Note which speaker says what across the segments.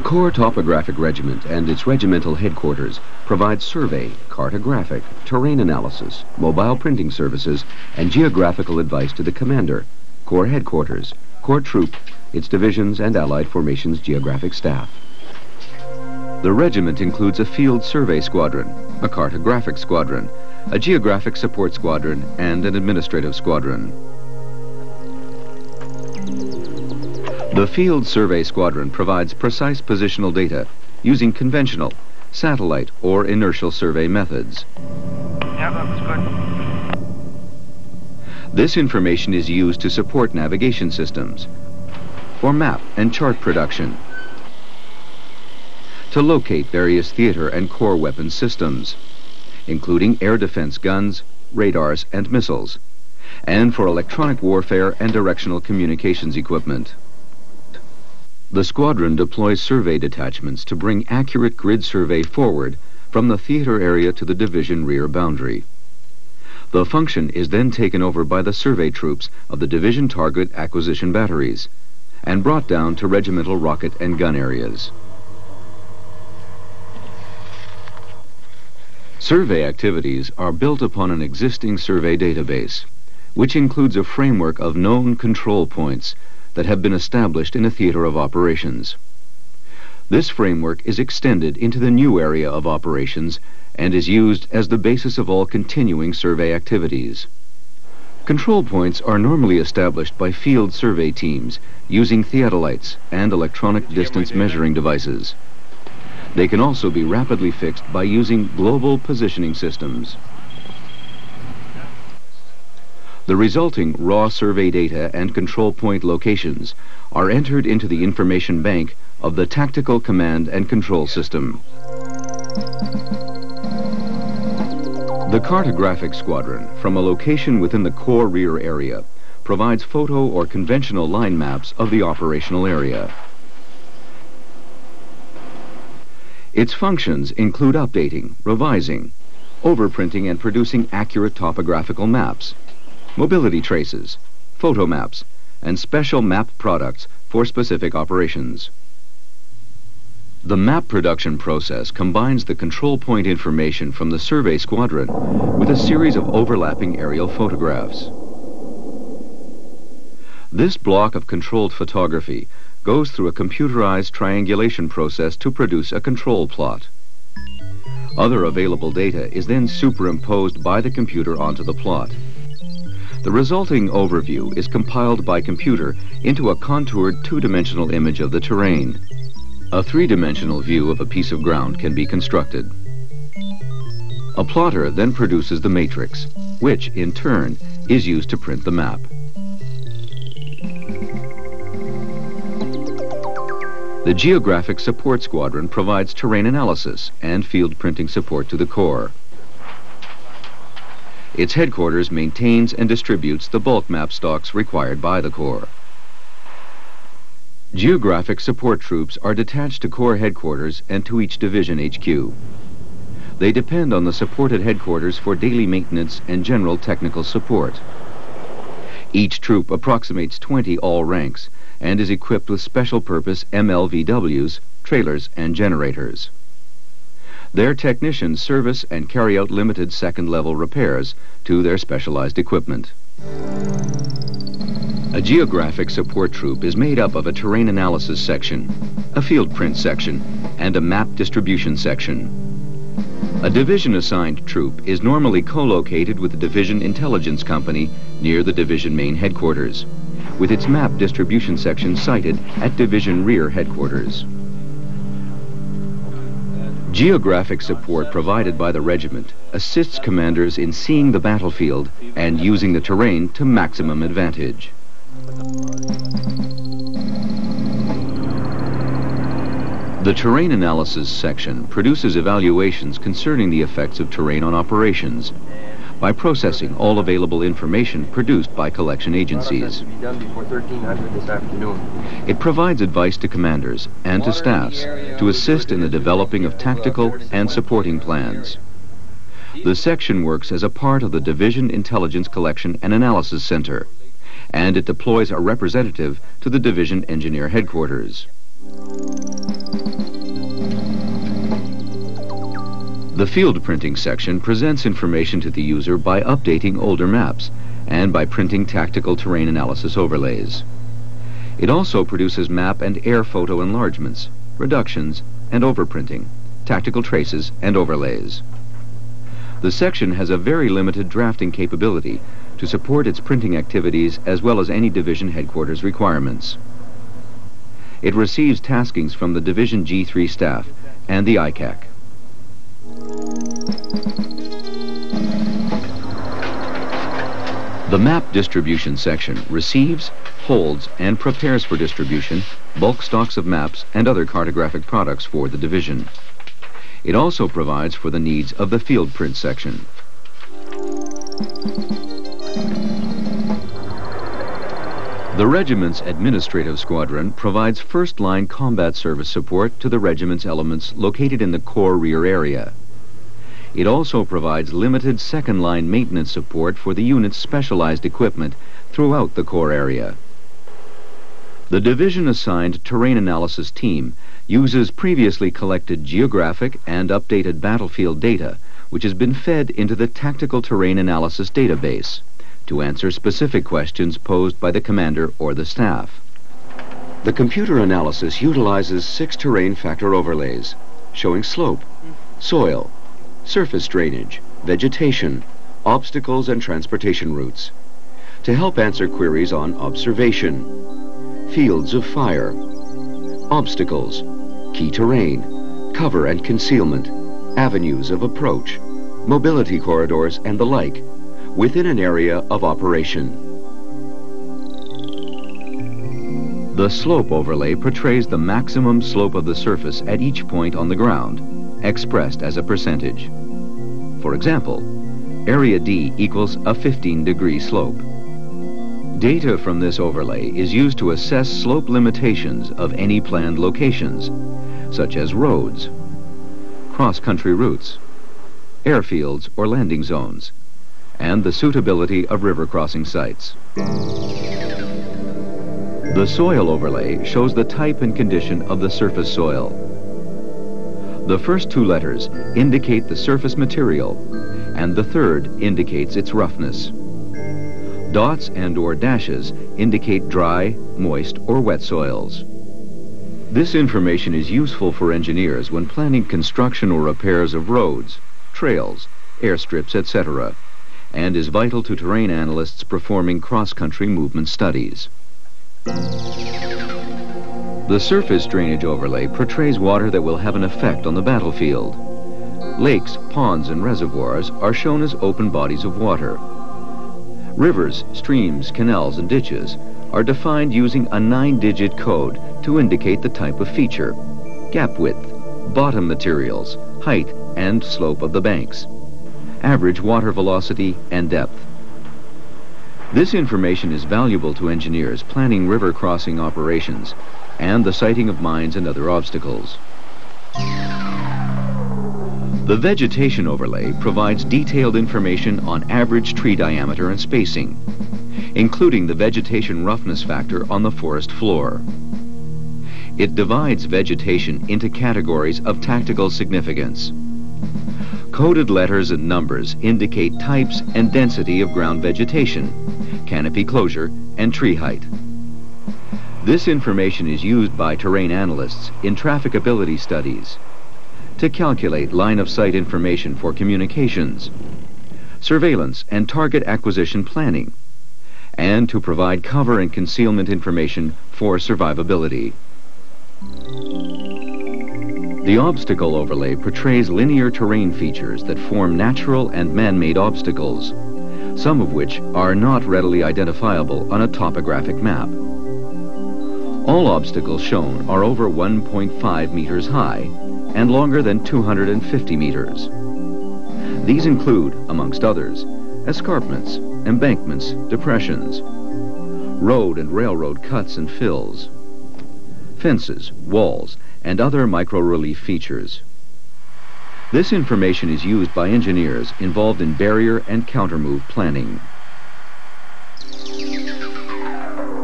Speaker 1: Corps Topographic Regiment and its regimental headquarters provide survey, cartographic, terrain analysis, mobile printing services, and geographical advice to the commander, Corps headquarters, Corps troop, its divisions and allied formations geographic staff. The regiment includes a field survey squadron, a cartographic squadron, a geographic support squadron, and an administrative squadron. The Field Survey Squadron provides precise positional data using conventional, satellite, or inertial survey methods.
Speaker 2: Yeah, that was good.
Speaker 1: This information is used to support navigation systems, for map and chart production, to locate various theater and Corps weapons systems, including air defense guns, radars, and missiles, and for electronic warfare and directional communications equipment. The squadron deploys survey detachments to bring accurate grid survey forward from the theater area to the division rear boundary. The function is then taken over by the survey troops of the division target acquisition batteries and brought down to regimental rocket and gun areas. Survey activities are built upon an existing survey database, which includes a framework of known control points that have been established in a theater of operations. This framework is extended into the new area of operations and is used as the basis of all continuing survey activities. Control points are normally established by field survey teams using theodolites and electronic distance measuring devices. They can also be rapidly fixed by using global positioning systems. The resulting raw survey data and control point locations are entered into the information bank of the Tactical Command and Control System. The cartographic squadron, from a location within the Corps rear area, provides photo or conventional line maps of the operational area. Its functions include updating, revising, overprinting and producing accurate topographical maps, mobility traces, photo maps, and special map products for specific operations. The map production process combines the control point information from the survey squadron with a series of overlapping aerial photographs. This block of controlled photography goes through a computerized triangulation process to produce a control plot. Other available data is then superimposed by the computer onto the plot. The resulting overview is compiled by computer into a contoured two-dimensional image of the terrain. A three-dimensional view of a piece of ground can be constructed. A plotter then produces the matrix, which, in turn, is used to print the map. The Geographic Support Squadron provides terrain analysis and field printing support to the Corps. Its headquarters maintains and distributes the bulk map stocks required by the Corps. Geographic support troops are detached to Corps headquarters and to each division HQ. They depend on the supported headquarters for daily maintenance and general technical support. Each troop approximates 20 all ranks and is equipped with special purpose MLVWs, trailers, and generators. Their technicians service and carry out limited second-level repairs to their specialized equipment. A geographic support troop is made up of a terrain analysis section, a field print section, and a map distribution section. A division-assigned troop is normally co-located with the division intelligence company near the division main headquarters, with its map distribution section sited at division rear headquarters. Geographic support provided by the regiment assists commanders in seeing the battlefield and using the terrain to maximum advantage. The Terrain Analysis section produces evaluations concerning the effects of terrain on operations by processing all available information produced by collection agencies. It provides advice to commanders and to staffs to assist in the developing of tactical and supporting plans. The section works as a part of the Division Intelligence Collection and Analysis Center, and it deploys a representative to the Division Engineer Headquarters. The field printing section presents information to the user by updating older maps and by printing tactical terrain analysis overlays. It also produces map and air photo enlargements, reductions, and overprinting, tactical traces, and overlays. The section has a very limited drafting capability to support its printing activities as well as any division headquarters requirements. It receives taskings from the Division G3 staff and the ICAC. The map distribution section receives, holds, and prepares for distribution bulk stocks of maps and other cartographic products for the division. It also provides for the needs of the field print section. The regiment's administrative squadron provides first-line combat service support to the regiment's elements located in the corps rear area. It also provides limited second-line maintenance support for the unit's specialized equipment throughout the corps area. The division-assigned terrain analysis team uses previously collected geographic and updated battlefield data, which has been fed into the Tactical Terrain Analysis database to answer specific questions posed by the commander or the staff. The computer analysis utilizes six terrain factor overlays, showing slope, soil, surface drainage, vegetation, obstacles and transportation routes, to help answer queries on observation, fields of fire, obstacles, key terrain, cover and concealment, avenues of approach, mobility corridors, and the like, within an area of operation. The slope overlay portrays the maximum slope of the surface at each point on the ground, expressed as a percentage. For example, area D equals a 15 degree slope. Data from this overlay is used to assess slope limitations of any planned locations, such as roads, cross-country routes, airfields or landing zones, and the suitability of river crossing sites. The soil overlay shows the type and condition of the surface soil. The first two letters indicate the surface material, and the third indicates its roughness. Dots and or dashes indicate dry, moist, or wet soils. This information is useful for engineers when planning construction or repairs of roads, trails, airstrips, etc., and is vital to terrain analysts performing cross-country movement studies. The surface drainage overlay portrays water that will have an effect on the battlefield. Lakes, ponds, and reservoirs are shown as open bodies of water. Rivers, streams, canals, and ditches are defined using a nine-digit code to indicate the type of feature, gap width, bottom materials, height, and slope of the banks, average water velocity, and depth. This information is valuable to engineers planning river crossing operations and the siting of mines and other obstacles. The vegetation overlay provides detailed information on average tree diameter and spacing, including the vegetation roughness factor on the forest floor. It divides vegetation into categories of tactical significance. Coded letters and numbers indicate types and density of ground vegetation, canopy closure, and tree height. This information is used by terrain analysts in trafficability studies to calculate line-of-sight information for communications, surveillance and target acquisition planning, and to provide cover and concealment information for survivability. The obstacle overlay portrays linear terrain features that form natural and man-made obstacles, some of which are not readily identifiable on a topographic map. All obstacles shown are over 1.5 meters high and longer than 250 meters. These include, amongst others, escarpments, embankments, depressions, road and railroad cuts and fills, fences, walls, and other micro-relief features. This information is used by engineers involved in barrier and countermove planning.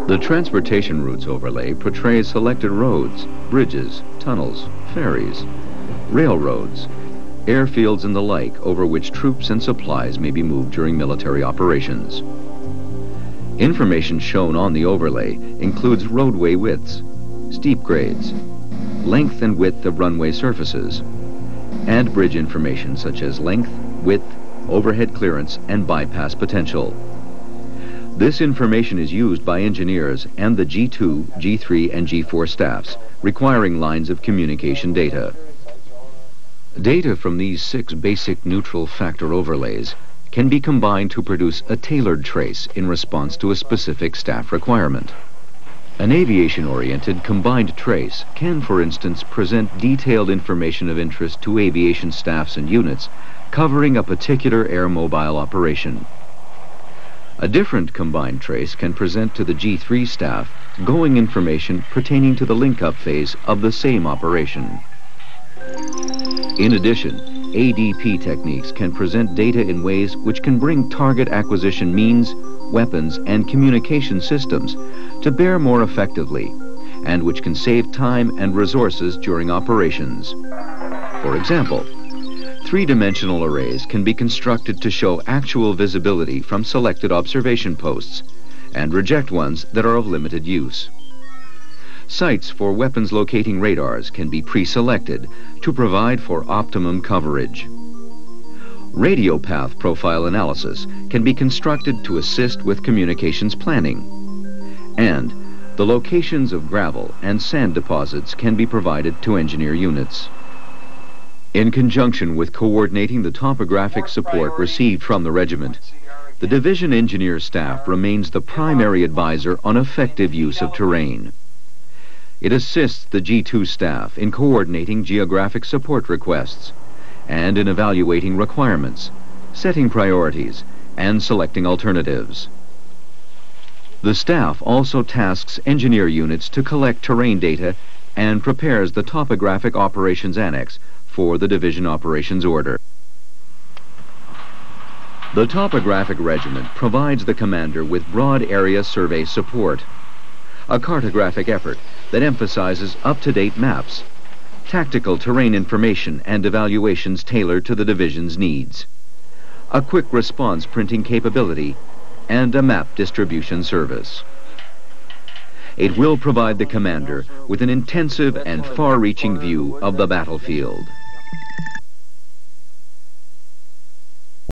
Speaker 1: The transportation routes overlay portrays selected roads, bridges, tunnels, ferries, railroads, airfields and the like over which troops and supplies may be moved during military operations. Information shown on the overlay includes roadway widths, steep grades, length and width of runway surfaces, and bridge information such as length, width, overhead clearance, and bypass potential. This information is used by engineers and the G2, G3, and G4 staffs, requiring lines of communication data. Data from these six basic neutral factor overlays can be combined to produce a tailored trace in response to a specific staff requirement. An aviation-oriented combined trace can, for instance, present detailed information of interest to aviation staffs and units covering a particular air mobile operation. A different combined trace can present to the G3 staff going information pertaining to the link-up phase of the same operation. In addition, ADP techniques can present data in ways which can bring target acquisition means, weapons, and communication systems to bear more effectively, and which can save time and resources during operations. For example, three-dimensional arrays can be constructed to show actual visibility from selected observation posts and reject ones that are of limited use. Sites for weapons locating radars can be pre-selected to provide for optimum coverage. Radio path profile analysis can be constructed to assist with communications planning. And the locations of gravel and sand deposits can be provided to engineer units. In conjunction with coordinating the topographic support received from the regiment, the division engineer staff remains the primary advisor on effective use of terrain. It assists the G2 staff in coordinating geographic support requests and in evaluating requirements, setting priorities, and selecting alternatives. The staff also tasks engineer units to collect terrain data and prepares the Topographic Operations Annex for the Division Operations Order. The Topographic Regiment provides the commander with broad area survey support, a cartographic effort that emphasizes up-to-date maps, tactical terrain information and evaluations tailored to the division's needs, a quick response printing capability, and a map distribution service. It will provide the commander with an intensive and far-reaching view of the battlefield.